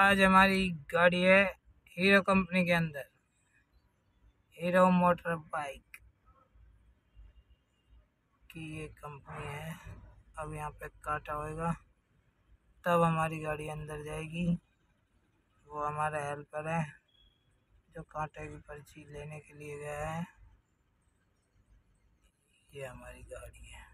आज हमारी गाड़ी है हीरो कंपनी के अंदर, हीरो मोटर बाइक की ये कंपनी है। अब यहाँ पे काटा होएगा, तब हमारी गाड़ी अंदर जाएगी। वो हमारा हेल्पर है, जो कांटे की पर्ची लेने के लिए गया है। ये हमारी गाड़ी है।